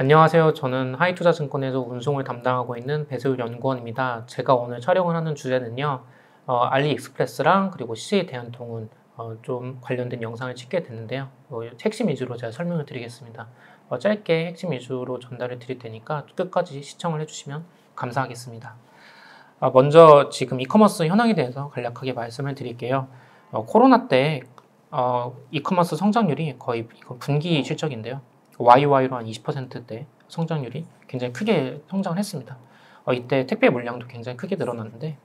안녕하세요. 저는 하이투자증권에서 운송을 담당하고 있는 배세울 연구원입니다. 제가 오늘 촬영을 하는 주제는요. 어, 알리익스프레스랑 그리고 CJ 대한통운 어, 좀 관련된 영상을 찍게 됐는데요. 어, 핵심 위주로 제가 설명을 드리겠습니다. 어, 짧게 핵심 위주로 전달을 드릴 테니까 끝까지 시청을 해주시면 감사하겠습니다. 아, 먼저 지금 이커머스 현황에 대해서 간략하게 말씀을 드릴게요. 어, 코로나 때 어, 이커머스 성장률이 거의 분기 실적인데요. YY로 한 20%대 성장률이 굉장히 크게 성장을 했습니다. 어, 이때 택배 물량도 굉장히 크게 늘어났는데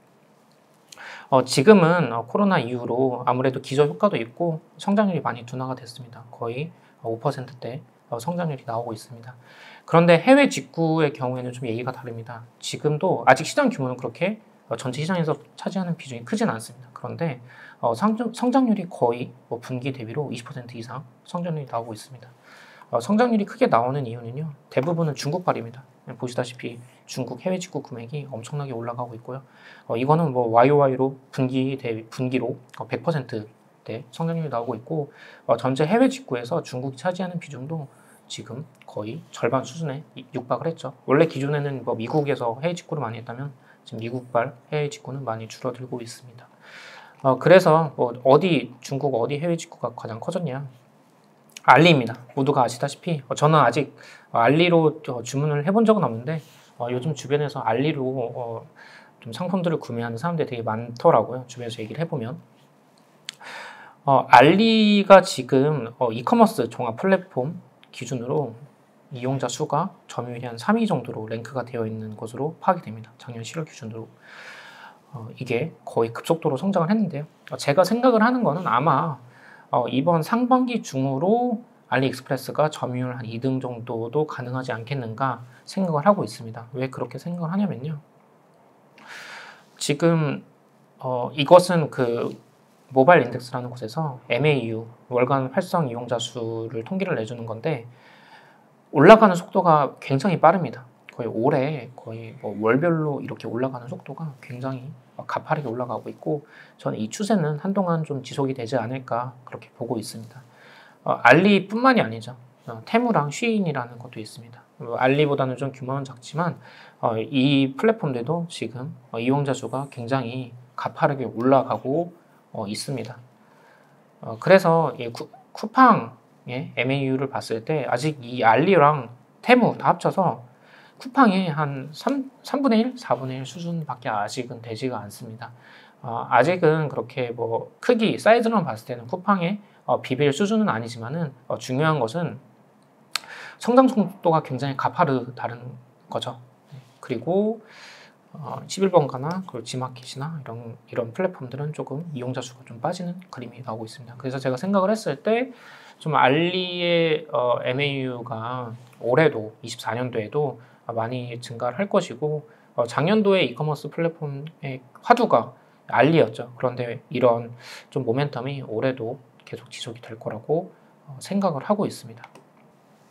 어, 지금은 어, 코로나 이후로 아무래도 기저 효과도 있고 성장률이 많이 둔화가 됐습니다. 거의 5%대 어, 성장률이 나오고 있습니다. 그런데 해외 직구의 경우에는 좀 얘기가 다릅니다. 지금도 아직 시장 규모는 그렇게 어, 전체 시장에서 차지하는 비중이 크진 않습니다. 그런데 어, 성장률이 거의 뭐 분기 대비로 20% 이상 성장률이 나오고 있습니다. 어, 성장률이 크게 나오는 이유는요. 대부분은 중국발입니다. 보시다시피 중국 해외 직구 금액이 엄청나게 올라가고 있고요. 어, 이거는 뭐 YOY로 분기 대 분기로 100%대 성장률이 나오고 있고 어, 전체 해외 직구에서 중국이 차지하는 비중도 지금 거의 절반 수준에 육박을 했죠. 원래 기존에는 뭐 미국에서 해외 직구를 많이 했다면 지금 미국발 해외 직구는 많이 줄어들고 있습니다. 어, 그래서 뭐 어디 중국 어디 해외 직구가 가장 커졌냐? 알리입니다. 모두가 아시다시피 어, 저는 아직 알리로 주문을 해본 적은 없는데 어, 요즘 주변에서 알리로 어, 좀 상품들을 구매하는 사람들이 되게 많더라고요. 주변에서 얘기를 해보면 어, 알리가 지금 어, 이커머스 종합 플랫폼 기준으로 이용자 수가 점유율이 한 3위 정도로 랭크가 되어 있는 것으로 파악이 됩니다. 작년 7월 기준으로 어, 이게 거의 급속도로 성장을 했는데요. 제가 생각을 하는 거는 아마 어, 이번 상반기 중으로 알리익스프레스가 점유율 한 2등 정도도 가능하지 않겠는가 생각을 하고 있습니다. 왜 그렇게 생각을 하냐면요. 지금 어, 이것은 그 모바일 인덱스라는 곳에서 MAU 월간 활성 이용자 수를 통계를 내주는 건데 올라가는 속도가 굉장히 빠릅니다. 거의 올해 거의 뭐 월별로 이렇게 올라가는 속도가 굉장히 가파르게 올라가고 있고 저는 이 추세는 한동안 좀 지속이 되지 않을까 그렇게 보고 있습니다. 어, 알리뿐만이 아니죠. 어, 테무랑 쉬인이라는 것도 있습니다. 어, 알리보다는 좀 규모는 작지만 어, 이 플랫폼들도 지금 어, 이용자 수가 굉장히 가파르게 올라가고 어, 있습니다. 그래서 이 쿠, 쿠팡의 MAU를 봤을 때 아직 이 알리랑 테무 다 합쳐서 쿠팡이 한 3, 3분의 1, 4분의 1 수준밖에 아직은 되지가 않습니다. 어, 아직은 그렇게 뭐 크기, 사이즈로만 봤을 때는 쿠팡의 어, 비빌 수준은 아니지만은 어, 중요한 것은 성장 속도가 굉장히 가파르다는 거죠. 네. 그리고 어, 11번가나 그 지마켓이나 이런 이런 플랫폼들은 조금 이용자 수가 좀 빠지는 그림이 나오고 있습니다. 그래서 제가 생각을 했을 때 좀 알리의 어, MAU가 올해도 24년도에도 많이 증가를 할 것이고 어, 작년도에 이커머스 플랫폼의 화두가 알리였죠. 그런데 이런 좀 모멘텀이 올해도 계속 지속이 될 거라고 어, 생각을 하고 있습니다.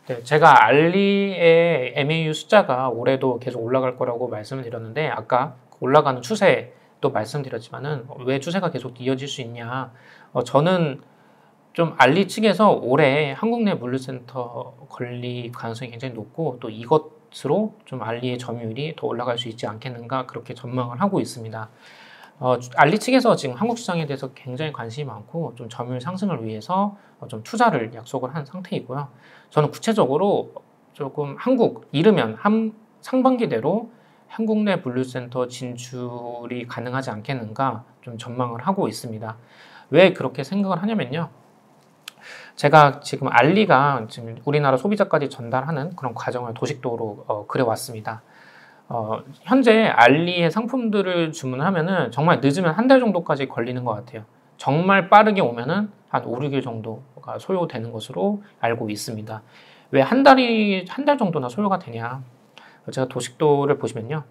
네, 제가 알리의 MAU 숫자가 올해도 계속 올라갈 거라고 말씀을 드렸는데 아까 올라가는 추세도 말씀드렸지만은 왜 추세가 계속 이어질 수 있냐? 어, 저는 좀 알리 측에서 올해 한국 내 물류센터 건립 가능성이 굉장히 높고 또 이것 것으로 좀 알리의 점유율이 더 올라갈 수 있지 않겠는가 그렇게 전망을 하고 있습니다. 어, 알리 측에서 지금 한국 시장에 대해서 굉장히 관심이 많고 좀 점유율 상승을 위해서 어, 좀 투자를 약속을 한 상태이고요. 저는 구체적으로 조금 한국 이르면 한 상반기대로 한국 내 분류센터 진출이 가능하지 않겠는가 좀 전망을 하고 있습니다. 왜 그렇게 생각을 하냐면요. 제가 지금 알리가 지금 우리나라 소비자까지 전달하는 그런 과정을 도식도로 어, 그려왔습니다. 어, 현재 알리의 상품들을 주문하면은 정말 늦으면 한 달 정도까지 걸리는 것 같아요. 정말 빠르게 오면은 한 5, 6일 정도가 소요되는 것으로 알고 있습니다. 왜 한 달이 한 달 정도나 소요가 되냐? 제가 도식도를 보시면요.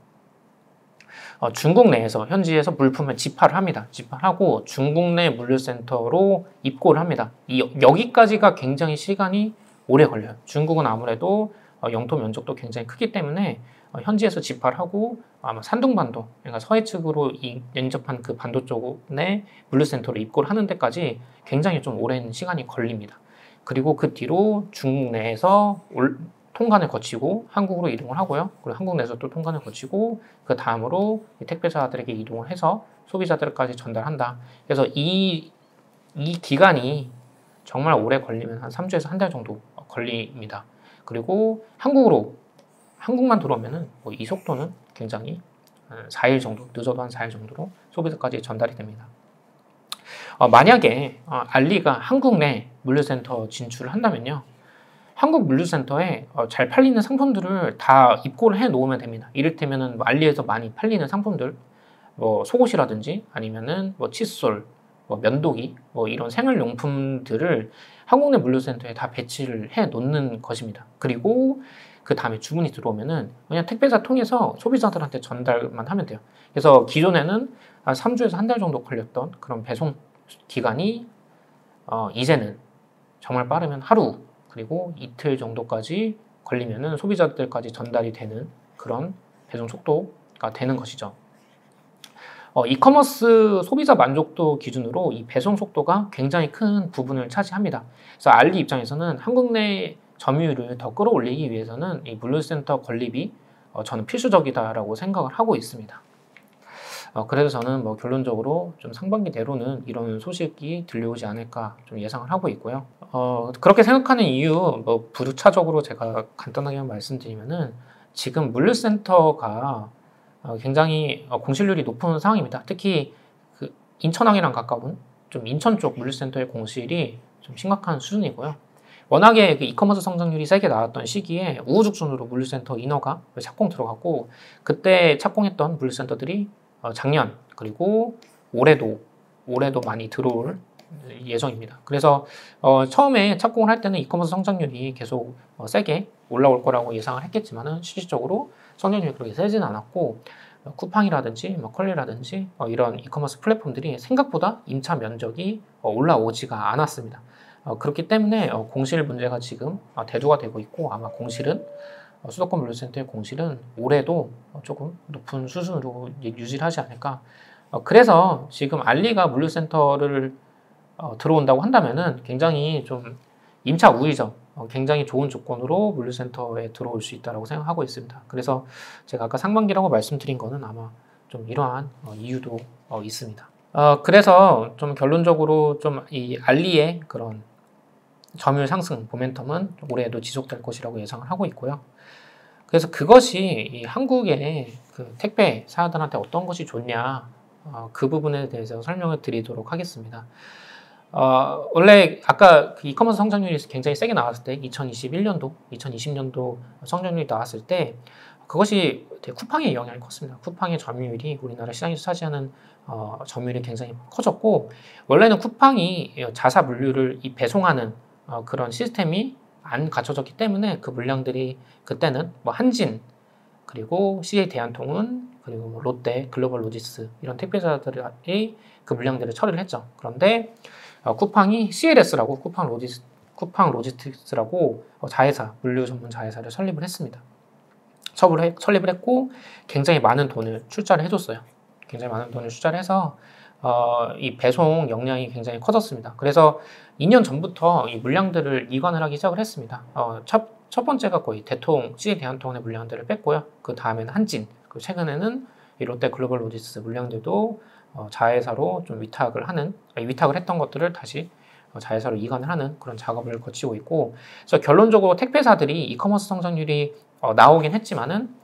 어, 중국 내에서 현지에서 물품을 집화를 합니다. 집화하고 중국 내 물류센터로 입고를 합니다. 이, 여기까지가 굉장히 시간이 오래 걸려요. 중국은 아무래도 어, 영토 면적도 굉장히 크기 때문에 어, 현지에서 집화를 하고 아마 산둥반도, 그러니까 서해 측으로 이, 연접한 그 반도 쪽에 물류센터로 입고를 하는 데까지 굉장히 좀 오랜 시간이 걸립니다. 그리고 그 뒤로 중국 내에서 올, 통관을 거치고 한국으로 이동을 하고요. 그리고 한국 내에서 또 통관을 거치고 그 다음으로 택배사들에게 이동을 해서 소비자들까지 전달한다. 그래서 이, 이 기간이 정말 오래 걸리면 한 3주에서 한 달 정도 걸립니다. 그리고 한국으로 한국만 들어오면은 뭐 이 속도는 굉장히 4일 정도 늦어도 한 4일 정도로 소비자까지 전달이 됩니다. 어, 만약에 어, 알리가 한국 내 물류센터 진출을 한다면요. 한국 물류센터에 어, 잘 팔리는 상품들을 다 입고를 해 놓으면 됩니다. 이를테면은 뭐 알리에서 많이 팔리는 상품들, 뭐 속옷이라든지 아니면은 뭐 칫솔, 뭐 면도기, 뭐 이런 생활용품들을 한국 내 물류센터에 다 배치를 해 놓는 것입니다. 그리고 그 다음에 주문이 들어오면은 그냥 택배사 통해서 소비자들한테 전달만 하면 돼요. 그래서 기존에는 한 3주에서 한 달 정도 걸렸던 그런 배송 기간이 어, 이제는 정말 빠르면 하루 그리고 이틀 정도까지 걸리면은 소비자들까지 전달이 되는 그런 배송 속도가 되는 것이죠. 어, 이커머스 소비자 만족도 기준으로 이 배송 속도가 굉장히 큰 부분을 차지합니다. 그래서 알리 입장에서는 한국 내 점유율을 더 끌어올리기 위해서는 이 물류센터 건립이 어, 저는 필수적이다라고 생각을 하고 있습니다. 어, 그래서 저는 뭐 결론적으로 좀 상반기 내로는 이런 소식이 들려오지 않을까 좀 예상을 하고 있고요. 어, 그렇게 생각하는 이유, 뭐 부차적으로 제가 간단하게 말씀드리면은 지금 물류센터가 어, 굉장히 어, 공실률이 높은 상황입니다. 특히 그 인천항이랑 가까운 좀 인천 쪽 물류센터의 공실이 좀 심각한 수준이고요. 워낙에 그 이커머스 성장률이 세게 나왔던 시기에 우후죽순으로 물류센터 인허가 착공 들어갔고 그때 착공했던 물류센터들이 어, 작년 그리고 올해도 올해도 많이 들어올 예정입니다. 그래서 어, 처음에 착공을 할 때는 이커머스 성장률이 계속 어, 세게 올라올 거라고 예상을 했겠지만은 실질적으로 성장률이 그렇게 세지는 않았고 어, 쿠팡이라든지 뭐 컬리라든지 어, 이런 이커머스 플랫폼들이 생각보다 임차 면적이 어, 올라오지가 않았습니다. 어, 그렇기 때문에 공실 문제가 지금 대두가 되고 있고 아마 공실은 어, 수도권 물류센터의 공실은 올해도 조금 높은 수준으로 유지를 하지 않을까. 어, 그래서 지금 알리가 물류센터를 어, 들어온다고 한다면은 굉장히 좀 임차 우위죠. 굉장히 좋은 조건으로 물류센터에 들어올 수 있다고 생각하고 있습니다. 그래서 제가 아까 상반기라고 말씀드린 거는 아마 좀 이러한 이유도 있습니다. 그래서 좀 결론적으로 좀 이 알리의 그런 점유율 상승 모멘텀은 올해도 지속될 것이라고 예상을 하고 있고요. 그래서 그것이 한국의 그 택배 사들한테 어떤 것이 좋냐 어, 그 부분에 대해서 설명을 드리도록 하겠습니다. 어, 원래 아까 그 이커머스 성장률이 굉장히 세게 나왔을 때 2021년도, 2020년도 성장률이 나왔을 때 그것이 쿠팡의 영향이 컸습니다. 쿠팡의 점유율이 우리나라 시장에서 차지하는 어, 점유율이 굉장히 커졌고 원래는 쿠팡이 자사 물류를 배송하는 어, 그런 시스템이 안 갖춰졌기 때문에 그 물량들이 그때는 뭐 한진 그리고 CJ 대한통운 그리고 뭐 롯데 글로벌 로지스 이런 택배사들이 그 물량들을 처리를 했죠. 그런데 어, 쿠팡이 CLS라고 쿠팡 로지스 쿠팡 로지스틱스라고 어, 자회사 물류 전문 자회사를 설립을 했습니다. 설립을, 설립을 했고 굉장히 많은 돈을 출자를 해줬어요. 굉장히 많은 돈을 출자를 해서 어, 이 배송 역량이 굉장히 커졌습니다. 그래서 2년 전부터 이 물량들을 이관을 하기 시작을 했습니다. 어, 첫, 첫 번째가 거의 대통, CJ 대한통운의 물량들을 뺐고요. 그 다음에는 한진, 그리고 최근에는 이 롯데 글로벌 로지스 물량들도 어, 자회사로 좀 위탁을 하는, 위탁을 했던 것들을 다시 어, 자회사로 이관을 하는 그런 작업을 거치고 있고, 그래서 결론적으로 택배사들이 이커머스 성장률이 어, 나오긴 했지만은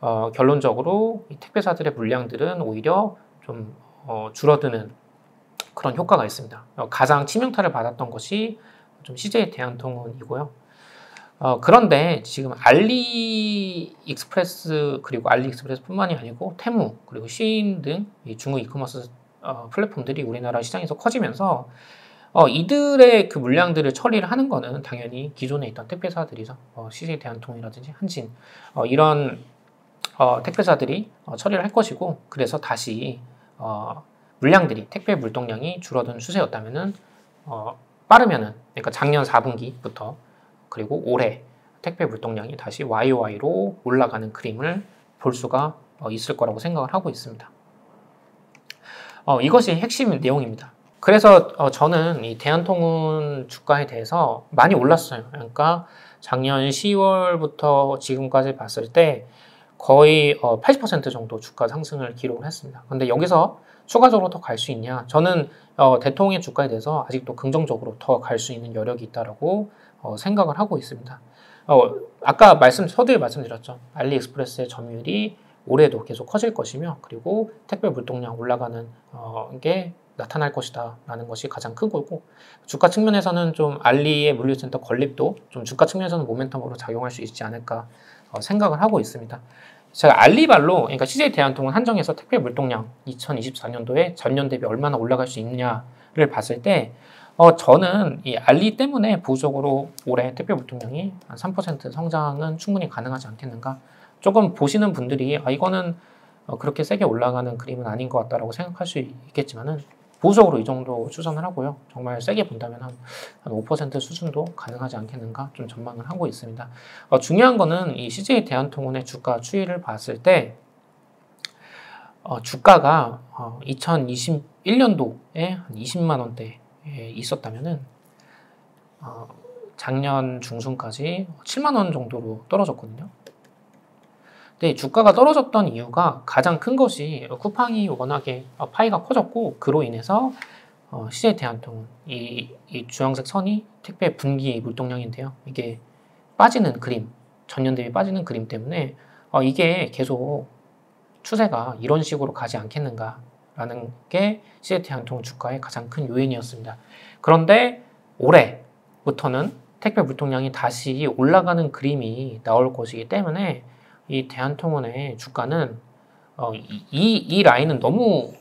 어, 결론적으로 이 택배사들의 물량들은 오히려 좀 어, 줄어드는 그런 효과가 있습니다. 어, 가장 치명타를 받았던 것이 좀 CJ 대한통운이고요. 어, 그런데 지금 알리 익스프레스 그리고 알리 익스프레스뿐만이 아니고 테무 그리고 쉬인 등 중국 이커머스 어, 플랫폼들이 우리나라 시장에서 커지면서 어, 이들의 그 물량들을 처리를 하는 거는 당연히 기존에 있던 택배사들이죠. 어, CJ 대한통운이라든지 한진 어, 이런 어, 택배사들이 어, 처리를 할 것이고 그래서 다시 어, 물량들이 택배 물동량이 줄어든 추세였다면은 어, 빠르면은 그러니까 작년 4분기부터 그리고 올해 택배 물동량이 다시 YOY로 올라가는 그림을 볼 수가 어, 있을 거라고 생각을 하고 있습니다. 어, 이것이 핵심 내용입니다. 그래서 어, 저는 이 대한통운 주가에 대해서 많이 올랐어요. 그러니까 작년 10월부터 지금까지 봤을 때 거의 80% 어, 정도 주가 상승을 기록을 했습니다. 근데 여기서 추가적으로 더 갈 수 있냐? 저는 어, 대통령의 주가에 대해서 아직도 긍정적으로 더 갈 수 있는 여력이 있다라고 어, 생각을 하고 있습니다. 어, 아까 말씀 서두에 말씀드렸죠. 알리익스프레스의 점유율이 올해도 계속 커질 것이며 그리고 택배 물동량 올라가는 어, 게 나타날 것이다 라는 것이 가장 큰 거고 주가 측면에서는 좀 알리의 물류센터 건립도 좀 주가 측면에서는 모멘텀으로 작용할 수 있지 않을까 어, 생각을 하고 있습니다. 제가 알리발로 그러니까 CJ 대한통운 한정에서 택배 물동량 2024년도에 전년 대비 얼마나 올라갈 수 있냐를 봤을 때 어, 저는 이 알리 때문에 보수적으로 올해 택배 물통량이 한 3% 성장은 충분히 가능하지 않겠는가. 조금 보시는 분들이 아, 이거는 어, 그렇게 세게 올라가는 그림은 아닌 것 같다라고 생각할 수 있겠지만은 보수적으로 이 정도 추정을 하고요. 정말 세게 본다면 한, 한 5% 수준도 가능하지 않겠는가 좀 전망을 하고 있습니다. 어, 중요한 거는 이 CJ 대한통운의 주가 추이를 봤을 때 어, 주가가 어, 2021년도에 한 20만 원대 예, 있었다면은 어, 작년 중순까지 7만 원 정도로 떨어졌거든요. 근데 주가가 떨어졌던 이유가 가장 큰 것이 쿠팡이 워낙에 파이가 커졌고 그로 인해서 어, CJ 대한통운 이, 이 주황색 선이 택배 분기 물동량인데요. 이게 빠지는 그림, 전년 대비 빠지는 그림 때문에 어, 이게 계속 추세가 이런 식으로 가지 않겠는가 라는 게 CZ 한통 주가의 가장 큰 요인이었습니다. 그런데 올해부터는 택배 물통량이 다시 올라가는 그림이 나올 것이기 때문에 이 대한통운의 주가는 어, 이, 이 라인은 너무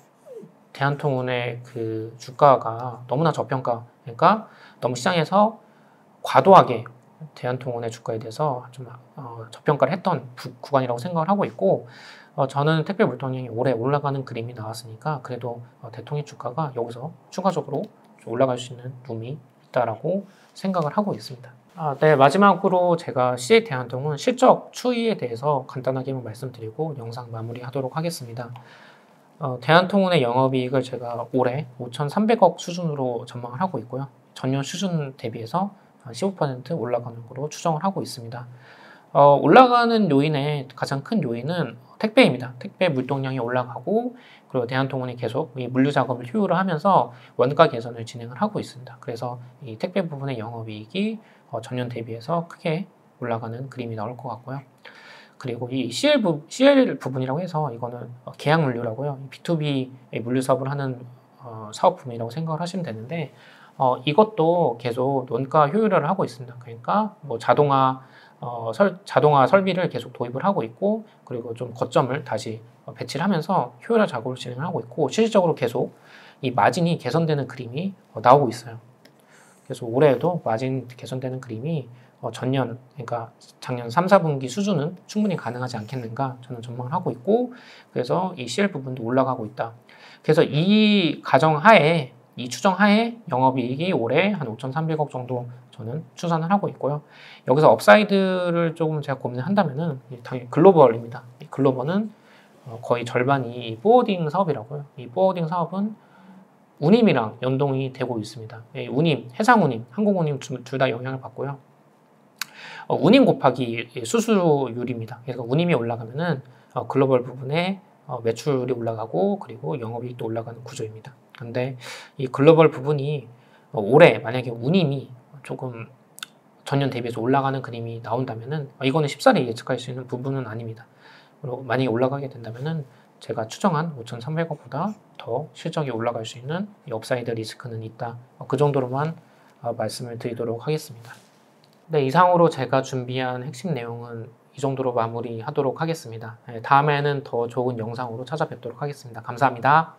대한통운의 그 주가가 너무나 저평가 그러니까 너무 시장에서 과도하게 대한통운의 주가에 대해서 좀 어, 저평가를 했던 부, 구간이라고 생각을 하고 있고 어, 저는 택배 물통량이 올해 올라가는 그림이 나왔으니까 그래도 어, 대통령 주가가 여기서 추가적으로 올라갈 수 있는 룸이 있다라고 생각을 하고 있습니다. 아, 네, 마지막으로 제가 CJ 대한통운 실적 추이에 대해서 간단하게 말씀드리고 영상 마무리하도록 하겠습니다. 어, 대한통운의 영업이익을 제가 올해 5,300억 수준으로 전망을 하고 있고요. 전년 수준 대비해서 15% 올라가는 것으로 추정을 하고 있습니다. 어, 올라가는 요인의 가장 큰 요인은 택배입니다. 택배 물동량이 올라가고 그리고 대한통운이 계속 이 물류 작업을 효율화 하면서 원가 개선을 진행을 하고 있습니다. 그래서 이 택배 부분의 영업이익이 어, 전년 대비해서 크게 올라가는 그림이 나올 것 같고요. 그리고 이 CL, 부, CL 부분이라고 해서 이거는 계약 물류라고요. B2B 물류 사업을 하는 어, 사업 부분이라고 생각을 하시면 되는데 어, 이것도 계속 원가 효율화를 하고 있습니다. 그러니까 뭐 자동화 어, 설, 자동화 설비를 계속 도입을 하고 있고 그리고 좀 거점을 다시 어, 배치를 하면서 효율화 작업을 진행을 하고 있고 실질적으로 계속 이 마진이 개선되는 그림이 어, 나오고 있어요. 그래서 올해에도 마진 개선되는 그림이 어, 전년 그러니까 작년 3, 4분기 수준은 충분히 가능하지 않겠는가 저는 전망을 하고 있고 그래서 이 CL 부분도 올라가고 있다. 그래서 이 가정 하에 이 추정 하에 영업이익이 올해 한 5,300억 정도 저는 추산을 하고 있고요. 여기서 upside를 조금 제가 고민을 한다면은 당연히 글로벌입니다. 글로벌은 어, 거의 절반이 forwarding 사업이라고요. 이 forwarding 사업은 운임이랑 연동이 되고 있습니다. 운임, 해상 운임, 항공 운임 둘 다 영향을 받고요. 어, 운임 곱하기 수수료율입니다. 그러니까 운임이 올라가면은 어, 글로벌 부분에 매출이 올라가고 그리고 영업이익도 올라가는 구조입니다. 근데 이 글로벌 부분이 올해 만약에 운임이 조금 전년 대비해서 올라가는 그림이 나온다면은 아, 이거는 쉽사리 예측할 수 있는 부분은 아닙니다. 그리고 만약에 올라가게 된다면은 제가 추정한 5,300억보다 더 실적이 올라갈 수 있는 upside 리스크는 있다. 어, 그 정도로만 어, 말씀을 드리도록 하겠습니다. 네, 이상으로 제가 준비한 핵심 내용은 이 정도로 마무리하도록 하겠습니다. 네, 다음에는 더 좋은 영상으로 찾아뵙도록 하겠습니다. 감사합니다.